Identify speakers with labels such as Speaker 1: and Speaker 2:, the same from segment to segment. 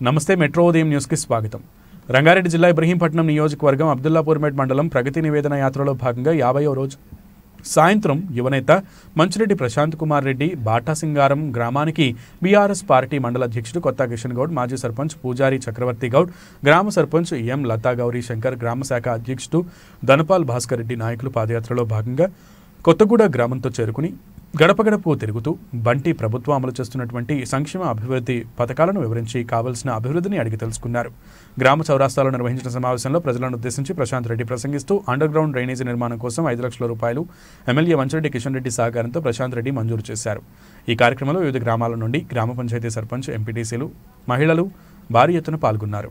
Speaker 1: నమస్తే మెట్రో ఉదయం న్యూస్కి స్వాగతం. రంగారెడ్డి జిల్లా ఇబ్రహీంపట్నం నియోజకవర్గం అబ్దుల్లాపూర్మేట్ మండలం ప్రగతి నివేదన యాత్రలో భాగంగా యాభైవ రోజు సాయంత్రం యువనేత మంచిరెడ్డి ప్రశాంత్ కుమార్ రెడ్డి బాటాసింగారం గ్రామానికి బీఆర్ఎస్ పార్టీ మండల అధ్యక్షుడు కొత్త కిషన్ గౌడ్ మాజీ సర్పంచ్ పూజారి చక్రవర్తి గౌడ్ గ్రామ సర్పంచ్ ఎం లతా గౌరీ శంకర్ గ్రామ శాఖ అధ్యక్షుడు ధనపాల్ భాస్కర్ రెడ్డి నాయకులు పాదయాత్రలో భాగంగా కొత్తగూడ గ్రామంతో చేరుకుని గడప గడపకు తిరుగుతూ బంటి ప్రభుత్వం అమలు చేస్తున్నటువంటి సంక్షేమ అభివృద్ధి పథకాలను వివరించి కావలసిన అభివృద్ధిని అడిగి తెలుసుకున్నారు. గ్రామ చౌరాస్తాలో నిర్వహించిన సమావేశంలో ప్రజలను ఉద్దేశించి ప్రశాంత్ రెడ్డి ప్రసంగిస్తూ అండర్ గ్రౌండ్ డ్రైనేజీ నిర్మాణం కోసం ఐదు లక్షల రూపాయలు ఎమ్మెల్యే మంచిరెడ్డి కిషన్ రెడ్డి సహకారంతో ప్రశాంత్ రెడ్డి మంజూరు చేశారు. ఈ కార్యక్రమంలో వివిధ గ్రామాల నుండి గ్రామ పంచాయతీ సర్పంచ్ ఎంపీటీసీలు మహిళలు భారీ ఎత్తున పాల్గొన్నారు.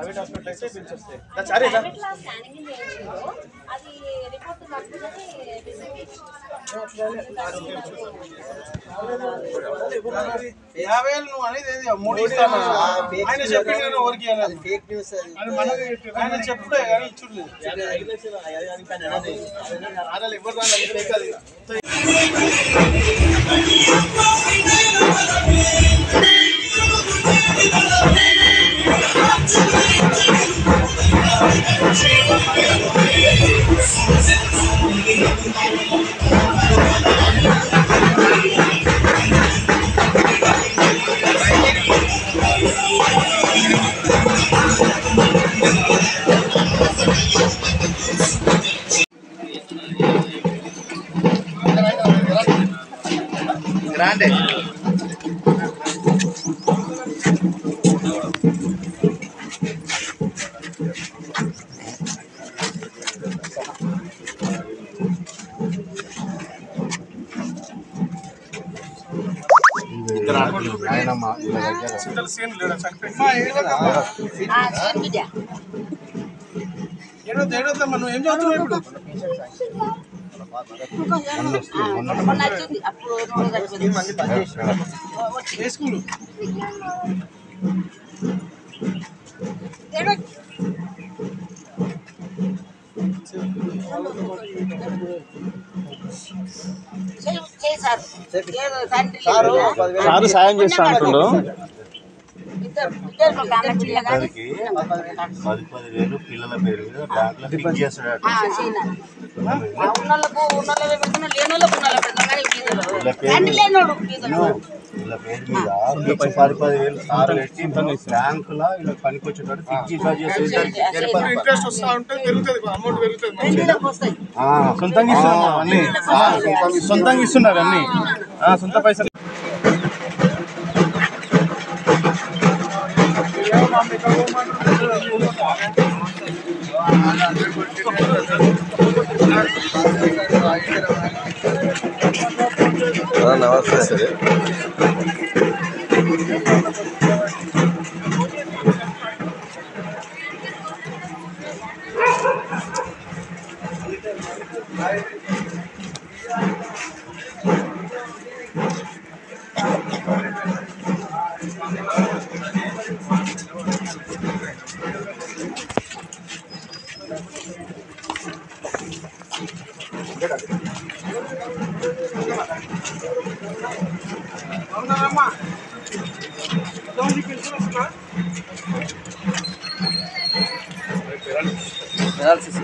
Speaker 2: ప్రైవేట్ హాస్పిటల్ అయితే బిల్స్ వస్తాయి సరే యాభై వేలు నువ్వు అనేది? మూడు ఇస్తాను ఆయన ఎవరికి.
Speaker 3: ఫేక్ న్యూస్
Speaker 2: మనకి ఆయన చెప్పుడే కానీ ఇచ్చుడు ఆడాలి ఎవరు రాలేదు, అది fake అది.
Speaker 3: గ్రాండే ఆయన మా వీళ్ళ దగ్గర
Speaker 2: సింతల సీన్ లేడా చనిపోయింది ఏడవద్దు ఏడవద్దమ్మా నువ్వు ఏం చదువుతున్నావు ఇప్పుడు స్కూల్
Speaker 4: చేయి సార్.
Speaker 2: సాయం చేస్తా అంటుండు.
Speaker 5: పది పది వేలు పిల్లల పేరు మీద బ్యాంక్లో ఫిక్స్ వీళ్ళ పేరు మీద ఫిక్స్ పది పది వేలు సార్ పెట్టి బ్యాంక్లో ఇలా పనికి వచ్చేటట్టు ఫిక్స్. ఆ,
Speaker 2: సొంతంగా ఇస్తున్నారు అన్ని? సొంతంగా ఇస్తున్నారు అన్ని? ఆ, సొంత పైసలు.
Speaker 3: నమస్తే
Speaker 2: Pedal, sí, sí.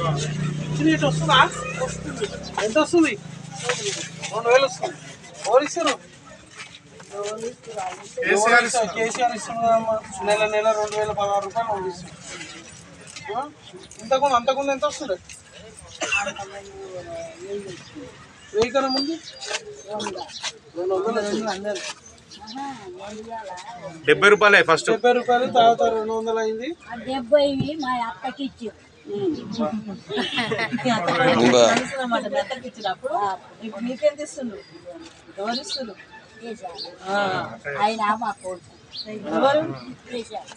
Speaker 2: Thank you. బాగున్నావా ఇటు వస్తుందా? ఎంత వస్తుంది? రెండు వేలు వస్తుంది. ఎవరు ఇస్తారు? కేసీఆర్ కదమ్మా. నెల నెల రెండు వేల పదహారు రూపాయలు ఇస్తారు. ఆ? ఇంతకుముందు అంతకుముందు ఎంత వస్తుంది? వెయ్యి కన్నా ముందు? రెండు వందలు వచ్చింది.
Speaker 3: డెబ్బై రూపాయలే ఫస్ట్.
Speaker 2: డెబ్బై రూపాయలు తర్వాత రెండు వందలు అయింది.
Speaker 4: ఆ డెబ్బైవి మా అక్కకి ఇచ్చి
Speaker 6: ఇచ్చినప్పుడు ఇప్పుడు మీకెంత ఇస్తుండ్రు ఎవరు ఇస్తుండ్రు
Speaker 4: ఆయన మా కొడుకు
Speaker 6: ఎవరు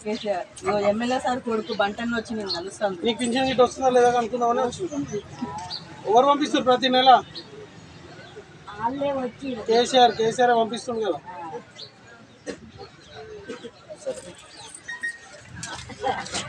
Speaker 6: కేసీఆర్ ఇగో ఎమ్మెల్యే సార్ కొడుకు బంటన్ వచ్చి నేను కలుస్తాను
Speaker 2: నీకు పింఛన్ గిట్ట వస్తుందా లేదా అనుకుందామని ఎవరు పంపిస్తారు ప్రతి నెల?
Speaker 4: వాళ్ళే వచ్చి
Speaker 2: కేసీఆర్ కేసీఆర్ పంపిస్తుంది కదా.
Speaker 4: కెమెరాలు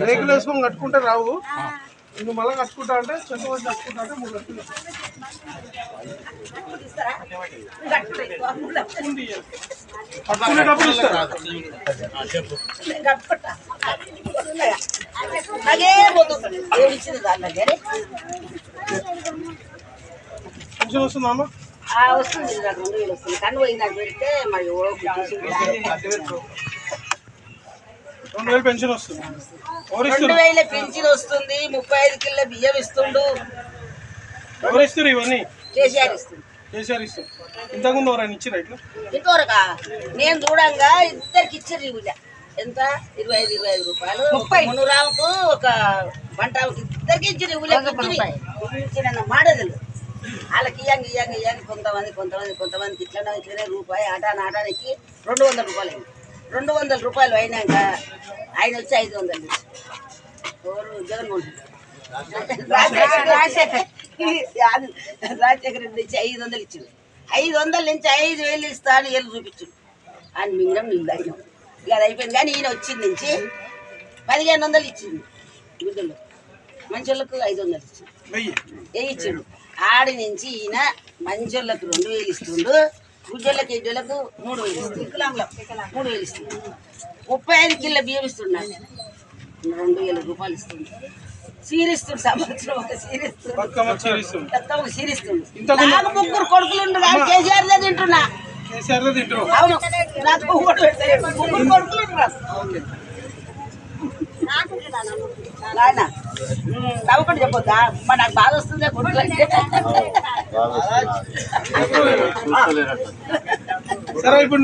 Speaker 2: రేకులు వేసుకొని కట్టుకుంటే రావు. నువ్వు మళ్ళీ కట్టుకుంటా అంటే చెంత వచ్చి కట్టుకుంటా అంటే మూడు లక్షలు. కట్టుకునేటప్పుడు ఇస్తారా? వస్తుందా అమ్మ?
Speaker 4: ఆ వస్తుంది. నాకు రెండు వేలు వస్తుంది. కన్ను పోయి నాకు పెడితే మరి ఎవరో
Speaker 2: రెండు వేలు పెన్షన్ వస్తుంది.
Speaker 4: రెండు వేల పెన్షన్ వస్తుంది ముప్పై ఐదు కిలో బియ్యం ఇస్తుండు.
Speaker 2: ఎవరు ఇస్తారు ఇవన్నీ?
Speaker 4: కేసీఆర్ ఇస్తుంది
Speaker 2: కేసీఆర్ ఇస్తారు. ఇంతకుముందు ఎవరైనా ఇచ్చిరా ఇట్లా?
Speaker 4: ఇంతవరకా? నేను చూడంగా ఇద్దరికి ఇచ్చారు. ఎంత? ఇరవై ఐదు ఇరవై ఐదు రూపాయలు. ముప్పై. మునురావుకు ఒక బంటావుకి ఇద్దరికి ఇచ్చారు మాడదులు వాళ్ళకి ఇయ్యంగా ఇయ్యంగా ఇయ్యంగా కొంతమంది కొంతమంది కొంతమందికి ఇట్లనే ఇట్లనే రూపాయి ఆటాన ఆటానికి రెండు వందల రూపాయలు అయింది. రెండు వందల రూపాయలు అయినాక ఆయన వచ్చి ఐదు వందలు ఎవరు? జగన్మోహన్. రాజశేఖర్ రాజశేఖర్ రెడ్డి. ఇచ్చి ఐదు వందలు ఇచ్చింది ఐదు వందల నుంచి ఐదు వేలు ఇస్తా అని ఏళ్ళు చూపించిండు అని మింగడం నీళ్ళు తాగినాం ఇక అది అయిపోయింది. కానీ ఈయన వచ్చింది నుంచి పదిహేను వందలు ఇచ్చింది. బిడ్డలు మంచోళ్ళకు ఐదు వందలు ఇచ్చింది. ఏ ఇచ్చిండు. ఆడి నుంచి ఈయన మంచోళ్ళకు రెండు వేలు ఇస్తుండు. గుజ్జోళ్ళకి ఎడ్డోళ్ళకు మూడు వేలు ఇస్తుండు మూడు వేలు ఇస్తుండు ముప్పై ఐదు కిలో బియ్యం ఇస్తున్నాడు రెండు వేల రూపాయలు ఇస్తుంది సీరిస్తుడు సంవత్సరం ఒక సీరిస్తుడు
Speaker 2: బతుకమ్మ చీరిస్తుంది
Speaker 4: మొత్తం ఒక సీరిస్తుడు
Speaker 2: ఇంతకుముందు-
Speaker 4: నాకు ముగ్గురు కొడుకులు ఉండు కానీ కేసీఆర్ దే తింటున్నా
Speaker 2: కేసీఆర్లో తింటారు
Speaker 4: అవును నాకు ఒకటి పెట్టలేదు. ముగ్గురు కొడుకులు ఉండు నాకు నాయన నవ్వుకుంటూ చెప్పొద్దా? మరి నాకు బాధ వస్తుందే.
Speaker 2: సరే ఇప్పుడు